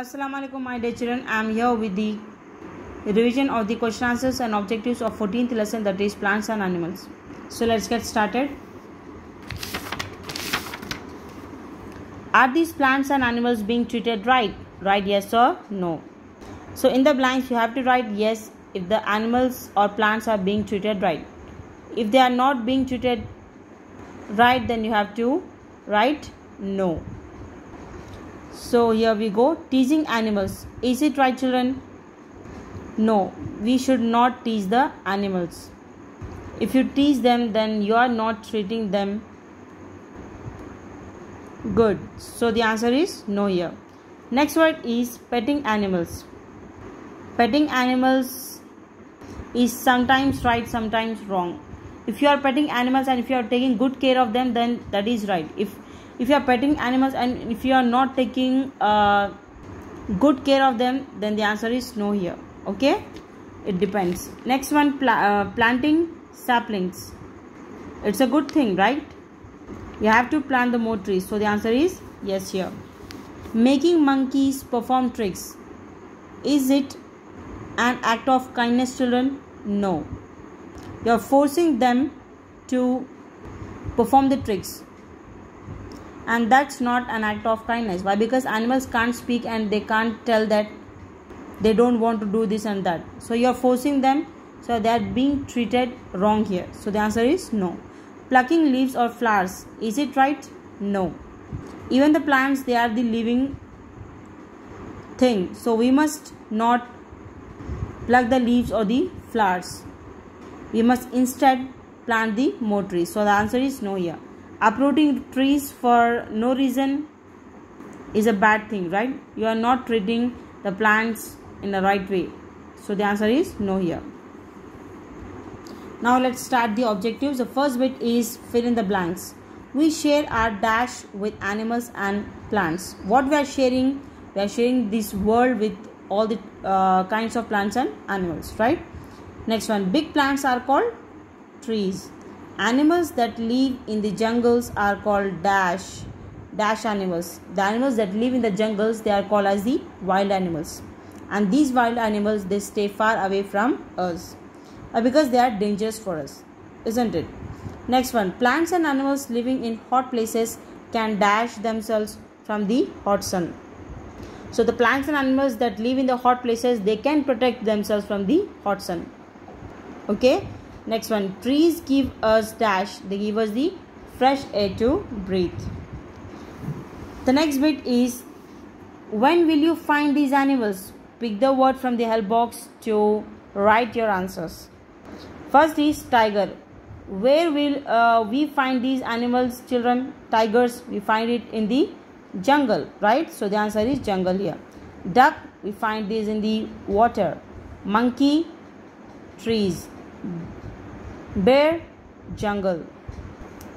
Assalamu alaikum my dear children. I am here with the revision of the question answers and objectives of 14th lesson that is plants and animals. So let's get started. Are these plants and animals being treated right? Right yes or no? So in the blanks you have to write yes if the animals or plants are being treated right. If they are not being treated right then you have to write no. So here we go. Teasing animals. Is it right, children? No, we should not tease the animals. If you tease them, then you are not treating them good. So the answer is no here. Next word is petting animals. Petting animals is sometimes right, sometimes wrong. If you are petting animals and if you are taking good care of them, then that is right. If if you are petting animals and if you are not taking uh, good care of them then the answer is no here. Okay? It depends. Next one pla uh, planting saplings. It's a good thing right? You have to plant the more trees. So the answer is yes here. Making monkeys perform tricks. Is it an act of kindness children? No you are forcing them to perform the tricks. And that's not an act of kindness. Why? Because animals can't speak and they can't tell that they don't want to do this and that. So you're forcing them. So they're being treated wrong here. So the answer is no. Plucking leaves or flowers is it right? No. Even the plants they are the living thing. So we must not pluck the leaves or the flowers we must instead plant the more trees so the answer is no here. Uprooting trees for no reason is a bad thing right? You are not treating the plants in the right way. So the answer is no here. Now let's start the objectives. The first bit is fill in the blanks. We share our dash with animals and plants. What we are sharing? We are sharing this world with all the uh, kinds of plants and animals right next one big plants are called trees Animals that live in the jungles are called dash dash animals. The animals that live in the jungles they are called as the wild animals. And these wild animals they stay far away from us uh, because they are dangerous for us, isn't it? Next one, plants and animals living in hot places can dash themselves from the hot sun. So the plants and animals that live in the hot places they can protect themselves from the hot sun. Okay? Next one. Trees give us dash. They give us the fresh air to breathe. The next bit is when will you find these animals? Pick the word from the help box to write your answers. First is tiger. Where will uh, we find these animals children? Tigers we find it in the jungle right? So the answer is jungle here. Duck we find these in the water. Monkey trees bear jungle.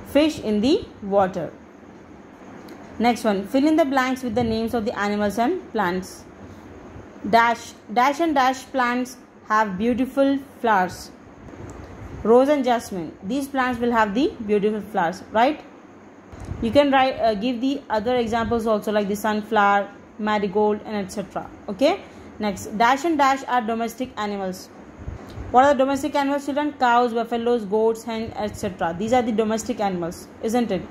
Fish in the water. Next one. Fill in the blanks with the names of the animals and plants. Dash dash and dash plants have beautiful flowers. Rose and jasmine. These plants will have the beautiful flowers right? You can write uh, give the other examples also like the sunflower marigold and etc okay? Next. Dash and dash are domestic animals what are the domestic animals children? Cows buffaloes goats hens etc these are the domestic animals isn't it?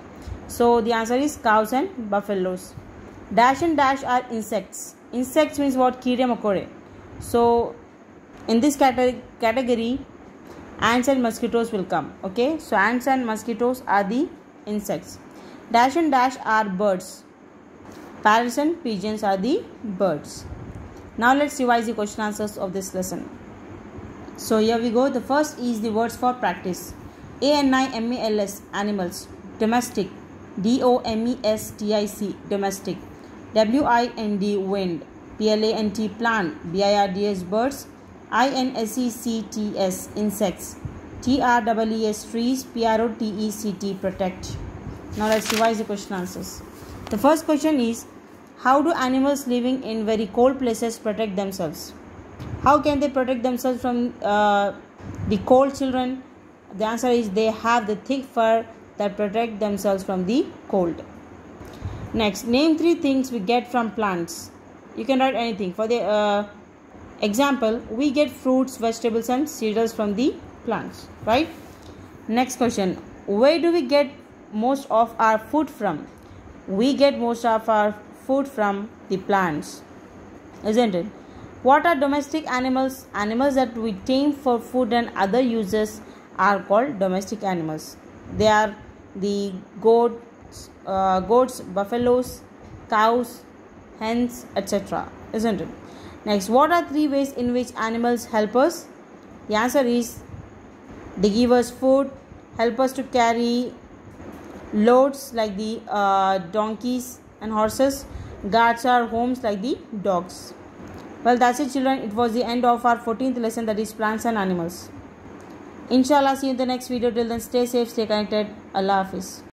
So the answer is cows and buffaloes. Dash and dash are insects. Insects means what? Kire makore so in this category ants and mosquitoes will come okay? So ants and mosquitoes are the insects. Dash and dash are birds. Parrots and pigeons are the birds. Now let's revise the question answers of this lesson so here we go. The first is the words for practice. A N I M A L S animals domestic. D O M E S T I C domestic. W I N D wind. P L A N T plant. B I R D S birds. I N S E C T S insects. T R W E S trees. P R O T E C T protect. Now let's revise the question answers. The first question is how do animals living in very cold places protect themselves? How can they protect themselves from uh, the cold children? The answer is they have the thick fur that protect themselves from the cold. Next name three things we get from plants. You can write anything. For the uh, example we get fruits vegetables and cereals from the plants right? Next question. Where do we get most of our food from? We get most of our food from the plants isn't it what are domestic animals animals that we tame for food and other uses are called domestic animals. They are the goats uh, goats buffaloes cows hens etc isn't it? Next what are three ways in which animals help us? The answer is they give us food help us to carry loads like the uh, donkeys and horses guards our homes like the dogs well that's it children. It was the end of our 14th lesson that is plants and animals. Inshallah see you in the next video. Till then stay safe stay connected. Allah hafiz